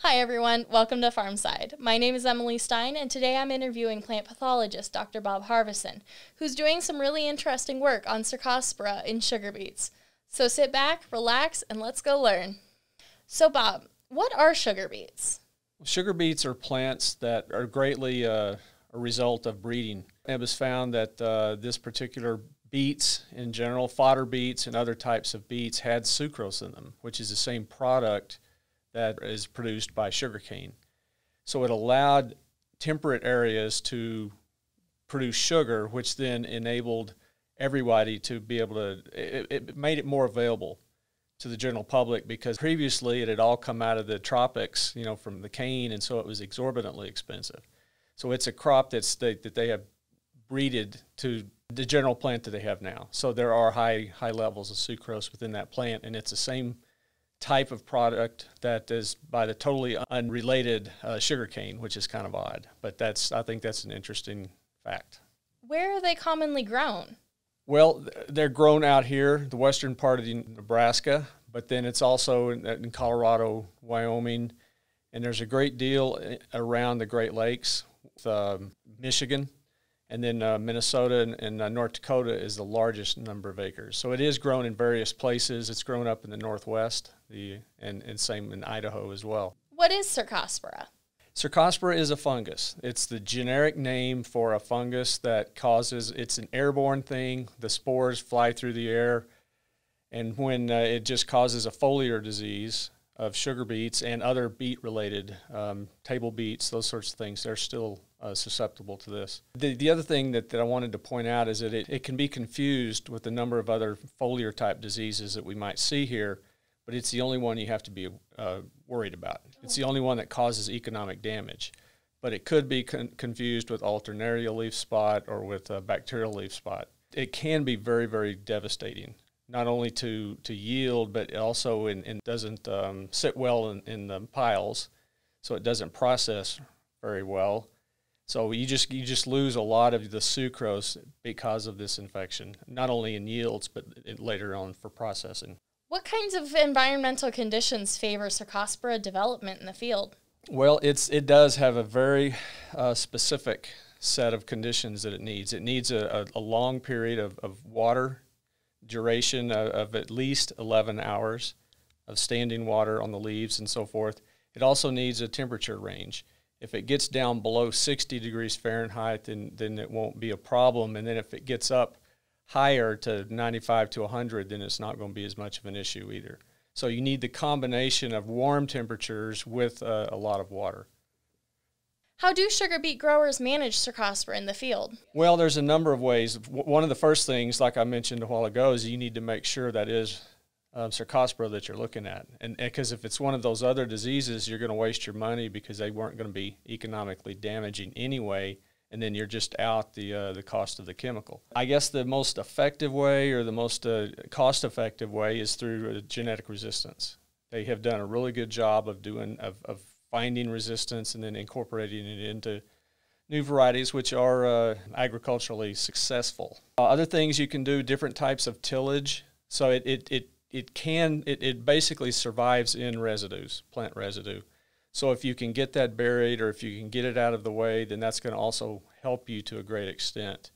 Hi, everyone. Welcome to Farm Sci-Ed. My name is Emily Stein, and today I'm interviewing plant pathologist Dr. Bob Harveson, who's doing some really interesting work on Cercospora in sugar beets. So sit back, relax, and let's go learn. So, Bob, what are sugar beets? Sugar beets are plants that are greatly uh, a result of breeding. It was found that uh, this particular beets in general, fodder beets and other types of beets, had sucrose in them, which is the same product that is produced by sugarcane. So it allowed temperate areas to produce sugar, which then enabled everybody to be able to, it, it, made it more available to the general public because previously it had all come out of the tropics, you know, from the cane, and so it was exorbitantly expensive. So it's a crop that's they, that they have breeded to the general plant that they have now. So there are high high levels of sucrose within that plant, and it's the same type of product that is by the totally unrelated uh, sugarcane, which is kind of odd. But that's I think that's an interesting fact. Where are they commonly grown? Well, they're grown out here, the western part of Nebraska, but then it's also in, in Colorado, Wyoming, and there's a great deal eh, around the Great Lakes, um, Michigan, and then uh, Minnesota and, and uh, North Dakota is the largest number of acres. So it is grown in various places. It's grown up in the Northwest, the and, and same in Idaho as well. What is Cercospora? Cercospora is a fungus. It's the generic name for a fungus that causes. It's an airborne thing. The spores fly through the air, and when uh, it just causes a foliar disease of sugar beets and other beet-related um, table beets, those sorts of things, they're still uh, susceptible to this. The, the other thing that, that I wanted to point out is that it, it can be confused with a number of other foliar type diseases that we might see here, but it's the only one you have to be uh, worried about. It's the only one that causes economic damage. But it could be con- confused with alternaria leaf spot or with bacterial leaf spot. It can be very, very devastating, not only to, to yield, but also in, in doesn't um, sit well in, in the piles, so it doesn't process very well so you just you just lose a lot of the sucrose because of this infection, not only in yields but later on for processing. What kinds of environmental conditions favor Cercospora development in the field? Well, it's it does have a very uh, specific set of conditions that it needs. It needs a, a, a long period of, of water duration of, of at least 11 hours of standing water on the leaves and so forth. It also needs a temperature range if it gets down below 60 degrees Fahrenheit, then, then it won't be a problem. And then if it gets up higher to 95 to 100, then it's not going to be as much of an issue either. So you need the combination of warm temperatures with uh, a lot of water. How do sugar beet growers manage cercospora in the field? Well, there's a number of ways. One of the first things, like I mentioned a while ago, is you need to make sure that is um, cercospora that you're looking at. And because if it's one of those other diseases, you're going to waste your money because they weren't going to be economically damaging anyway, and then you're just out the uh, the cost of the chemical. I guess the most effective way or the most uh, cost effective way is through uh, genetic resistance. They have done a really good job of doing of, of finding resistance and then incorporating it into new varieties which are uh, agriculturally successful. Uh, other things you can do, different types of tillage. So it, it, it it can it, it basically survives in residues, plant residue. So if you can get that buried or if you can get it out of the way, then that's going to also help you to a great extent.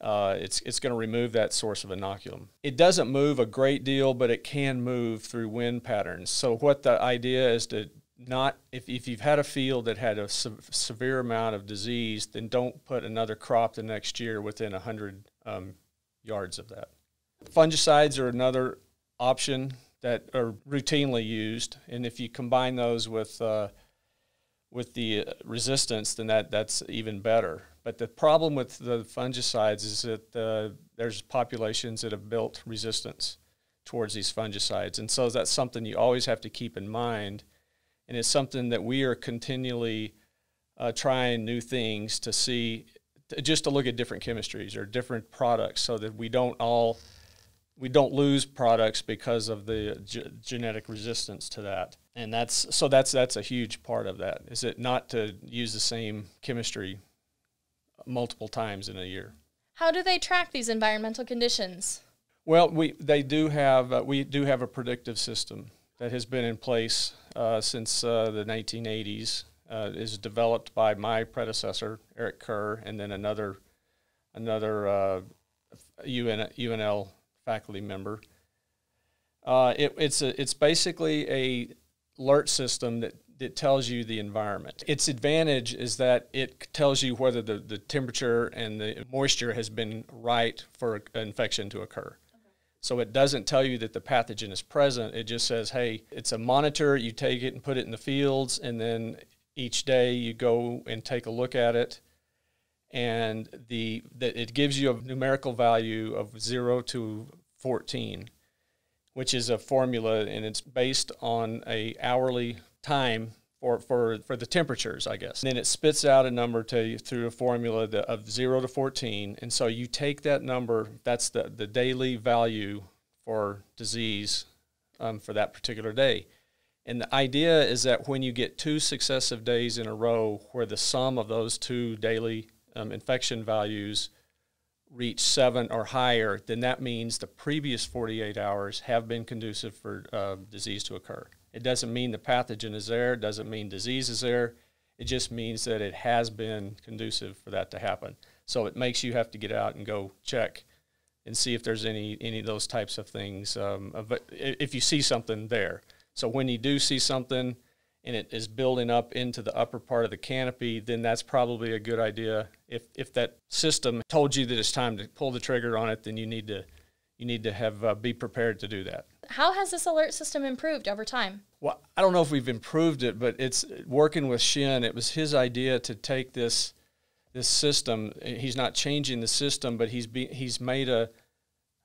Uh, it's it's going to remove that source of inoculum. It doesn't move a great deal, but it can move through wind patterns. So what the idea is to not if, if you've had a field that had a se- severe amount of disease, then don't put another crop the next year within hundred um, yards of that. Fungicides are another option that are routinely used, and if you combine those with uh, with the resistance, then that that's even better. But the problem with the fungicides is that uh, there's populations that have built resistance towards these fungicides, and so that's something you always have to keep in mind, and it's something that we are continually uh, trying new things to see, just to look at different chemistries or different products, so that we don't all we don't lose products because of the genetic resistance to that. And that's so that's that's a huge part of that. Is it not to use the same chemistry multiple times in a year? How do they track these environmental conditions? Well we they do have uh, we do have a predictive system that has been in place uh, since uh, the 1980s. Uh, is developed by my predecessor Eric Kerr, and then another another UN, uh, UNL faculty member. Uh, it, it's a, it's basically a alert system that that tells you the environment. Its advantage is that it tells you whether the, the temperature and the moisture has been right for infection to occur. So it doesn't tell you that the pathogen is present. It just says, hey, it's a monitor. You take it and put it in the fields, and then each day you go and take a look at it. And the that it gives you a numerical value of zero to 14, which is a formula, and it's based on a hourly time for, for, for the temperatures, I guess. And then it spits out a number to you through a formula of 0 to 14. And so you take that number, that's the, the daily value for disease um, for that particular day. And the idea is that when you get two successive days in a row where the sum of those two daily um, infection values reach seven or higher, then that means the previous 48 hours have been conducive for uh, disease to occur. It doesn't mean the pathogen is there, it doesn't mean disease is there. It just means that it has been conducive for that to happen. So it makes you have to get out and go check and see if there's any any of those types of things. Um, if you see something there, so when you do see something and it is building up into the upper part of the canopy, then that's probably a good idea. If if that system told you that it's time to pull the trigger on it, then you need to you need to have uh, be prepared to do that. How has this alert system improved over time? Well, I don't know if we've improved it, but it's working with Shin. It was his idea to take this this system. He's not changing the system, but he's be, he's made a,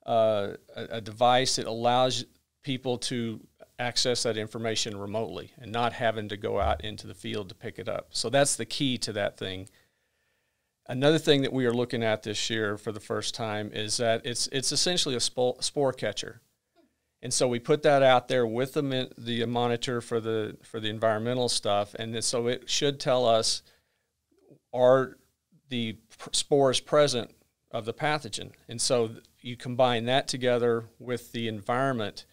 uh, a device that allows people to access that information remotely and not having to go out into the field to pick it up. So that's the key to that thing. Another thing that we are looking at this year for the first time is that it's it's essentially a spore catcher. And so we put that out there with the the monitor for the for the environmental stuff, and so it should tell us are the spores present of the pathogen. And so you combine that together with the environment,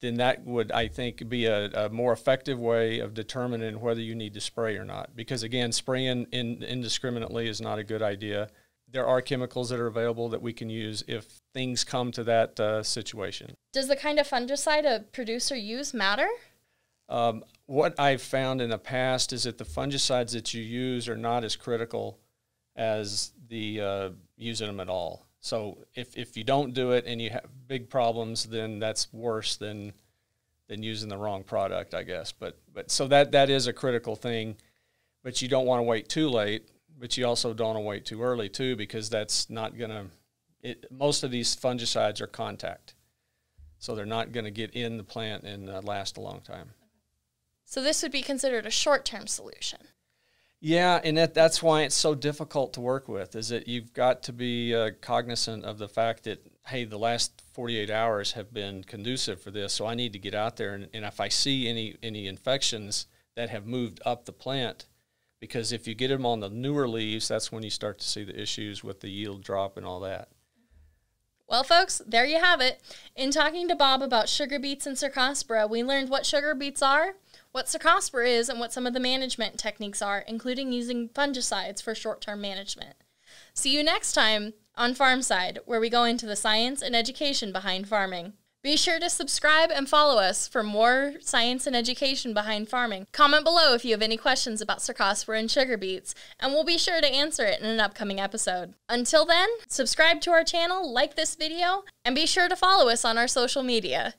then that would I think be a, a more effective way of determining whether you need to spray or not. Because again, spraying in, indiscriminately is not a good idea there are chemicals that are available that we can use if things come to that uh, situation. Does the kind of fungicide a producer use matter? Um, what I've found in the past is that the fungicides that you use are not as critical as the uh, using them at all. So if, if you don't do it and you have big problems, then that's worse than than using the wrong product, I guess. But but so that that is a critical thing. But you don't want to wait too late but you also don't want to wait too early too because that's not going to most of these fungicides are contact so they're not going to get in the plant and uh, last a long time so this would be considered a short-term solution yeah and that, that's why it's so difficult to work with is that you've got to be uh, cognizant of the fact that hey the last 48 hours have been conducive for this so i need to get out there and, and if i see any any infections that have moved up the plant because if you get them on the newer leaves, that's when you start to see the issues with the yield drop and all that. Well, folks, there you have it. In talking to Bob about sugar beets and cercospora, we learned what sugar beets are, what cercospora is, and what some of the management techniques are, including using fungicides for short term management. See you next time on Farm Sci-Ed, where we go into the science and education behind farming. Be sure to subscribe and follow us for more science and education behind farming. Comment below if you have any questions about cercospora and sugar beets, and we'll be sure to answer it in an upcoming episode. Until then, subscribe to our channel, like this video, and be sure to follow us on our social media.